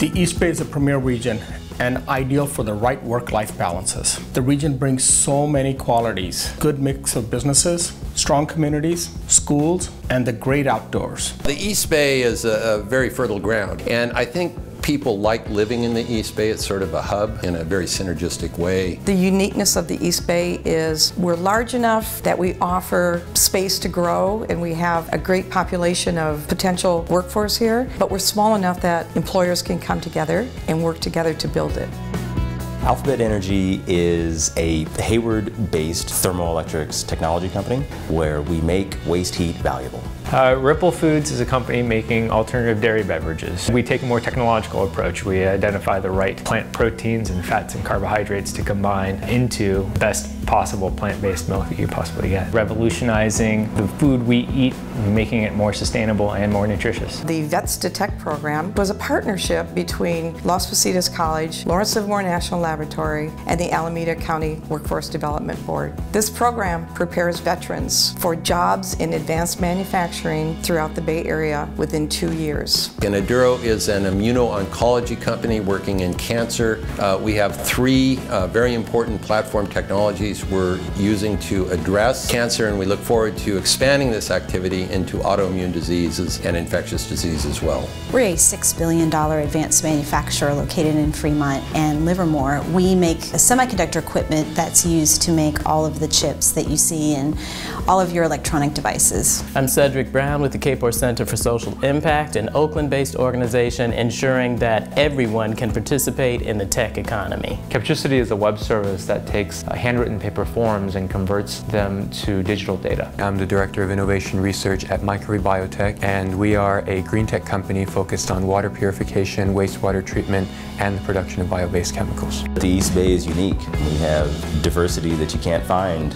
The East Bay is a premier region and ideal for the right work-life balances. The region brings so many qualities. Good mix of businesses, strong communities, schools, and the great outdoors. The East Bay is a, a very fertile ground, and I think people like living in the East Bay. It's sort of a hub in a very synergistic way. The uniqueness of the East Bay is we're large enough that we offer space to grow and we have a great population of potential workforce here, but we're small enough that employers can come together and work together to build it. Alphabet Energy is a Hayward-based thermoelectrics technology company where we make waste heat valuable. Uh, Ripple Foods is a company making alternative dairy beverages. We take a more technological approach. We identify the right plant proteins and fats and carbohydrates to combine into best possible plant-based milk that you possibly get. Revolutionizing the food we eat, making it more sustainable and more nutritious. The Vets Detect program was a partnership between Las Positas College, Lawrence Livermore National Laboratory, and the Alameda County Workforce Development Board. This program prepares veterans for jobs in advanced manufacturing manufacturing throughout the Bay Area within two years. Enaduro is an immuno-oncology company working in cancer. Uh, we have three uh, very important platform technologies we're using to address cancer and we look forward to expanding this activity into autoimmune diseases and infectious disease as well. We're a $6 billion advanced manufacturer located in Fremont and Livermore. We make semiconductor equipment that's used to make all of the chips that you see in all of your electronic devices. I'm Cedric Brown with the Kapor Center for Social Impact, an Oakland-based organization ensuring that everyone can participate in the tech economy. Captricity is a web service that takes uh, handwritten paper forms and converts them to digital data. I'm the Director of Innovation Research at Microvi Biotech, and we are a green tech company focused on water purification, wastewater treatment, and the production of bio-based chemicals. The East Bay is unique. We have diversity that you can't find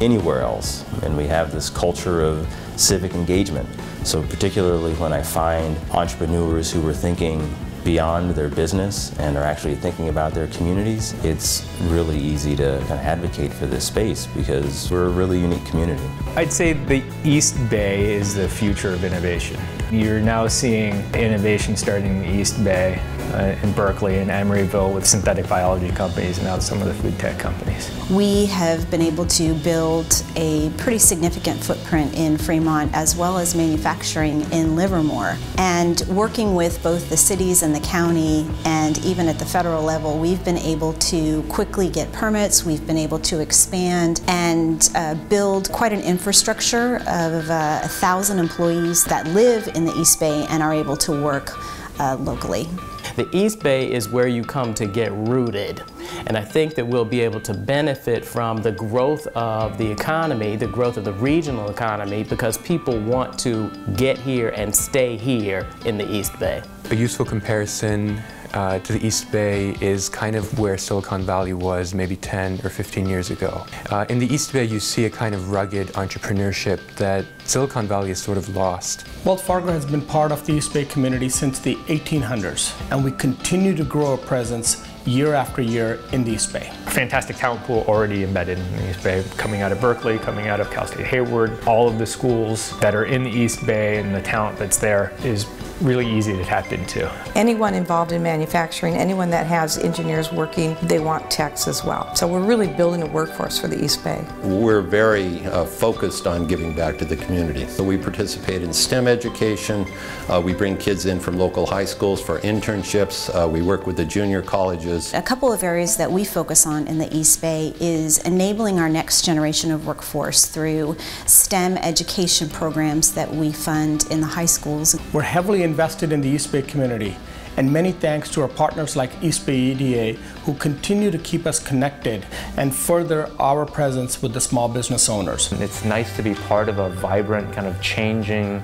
anywhere else, and we have this culture of civic engagement. So particularly when I find entrepreneurs who are thinking beyond their business and are actually thinking about their communities, it's really easy to kind of advocate for this space because we're a really unique community. I'd say the East Bay is the future of innovation. You're now seeing innovation starting in the East Bay uh, in Berkeley and Emeryville with synthetic biology companies and now some of the food tech companies. We have been able to build a pretty significant footprint in Fremont as well as manufacturing in Livermore. And working with both the cities and the county and even at the federal level, we've been able to quickly get permits, we've been able to expand and uh, build quite an infrastructure of uh, a thousand employees that live in the East Bay and are able to work uh, locally. The East Bay is where you come to get rooted. And I think that we'll be able to benefit from the growth of the economy, the growth of the regional economy, because people want to get here and stay here in the East Bay. A useful comparison uh, to the East Bay is kind of where Silicon Valley was maybe 10 or 15 years ago. Uh, in the East Bay, you see a kind of rugged entrepreneurship that Silicon Valley has sort of lost. Wells Fargo has been part of the East Bay community since the 1800s, and we continue to grow our presence year after year in the East Bay. Fantastic talent pool already embedded in the East Bay, coming out of Berkeley, coming out of Cal State Hayward. All of the schools that are in the East Bay and the talent that's there is really easy to tap into. Anyone involved in manufacturing, anyone that has engineers working, they want techs as well. So we're really building a workforce for the East Bay. We're very uh, focused on giving back to the community. So we participate in STEM education, uh, we bring kids in from local high schools for internships, uh, we work with the junior colleges. A couple of areas that we focus on in the East Bay is enabling our next generation of workforce through STEM education programs that we fund in the high schools. We're heavily invested in the East Bay community and many thanks to our partners like East Bay EDA who continue to keep us connected and further our presence with the small business owners. It's nice to be part of a vibrant, kind of changing,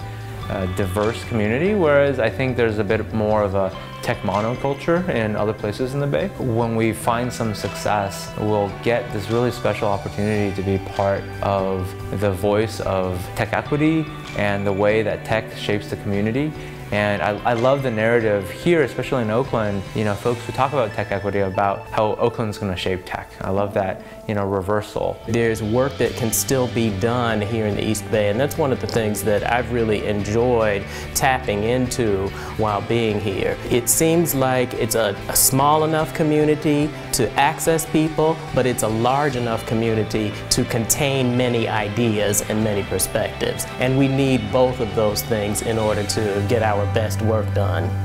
uh, diverse community, whereas I think there's a bit more of a tech monoculture in other places in the Bay. When we find some success, we'll get this really special opportunity to be part of the voice of tech equity and the way that tech shapes the community And I, I love the narrative here, especially in Oakland, you know, folks who talk about tech equity about how Oakland's going to shape tech. I love that, you know, reversal. There's work that can still be done here in the East Bay, and that's one of the things that I've really enjoyed tapping into while being here. It seems like it's a, a small enough community to access people, but it's a large enough community to contain many ideas and many perspectives. And we need both of those things in order to get best work done.